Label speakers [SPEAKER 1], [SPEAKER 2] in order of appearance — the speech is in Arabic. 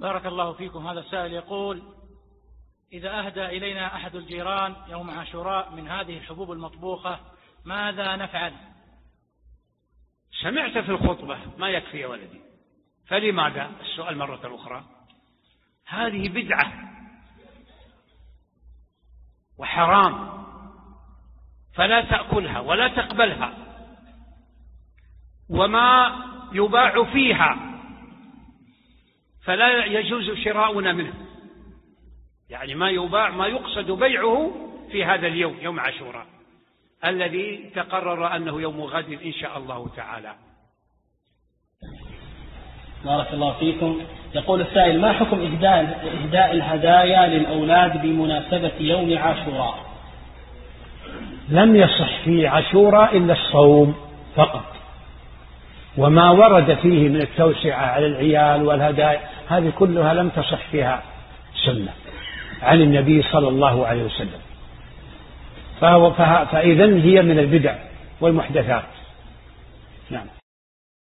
[SPEAKER 1] بارك الله فيكم. هذا السائل يقول إذا أهدى إلينا أحد الجيران يوم عاشوراء من هذه الحبوب المطبوخة ماذا نفعل؟
[SPEAKER 2] سمعت في الخطبة ما يكفي يا ولدي. فلماذا؟ السؤال مرة أخرى. هذه بدعة وحرام فلا تأكلها ولا تقبلها وما يباع فيها فلا يجوز شراؤنا منه. يعني ما يباع ما يقصد بيعه في هذا اليوم يوم عاشوراء الذي تقرر أنه يوم غد إن شاء الله تعالى.
[SPEAKER 3] بارك الله فيكم. يقول السائل ما حكم إهداء, إهداء الهدايا للأولاد بمناسبة يوم عاشوراء؟
[SPEAKER 4] لم يصح في عاشوراء إلا الصوم فقط. وما ورد فيه من التوسعة على العيال والهدايا هذه كلها لم تصح فيها سنة عن النبي صلى الله عليه وسلم. فإذا هي من البدع والمحدثات. نعم.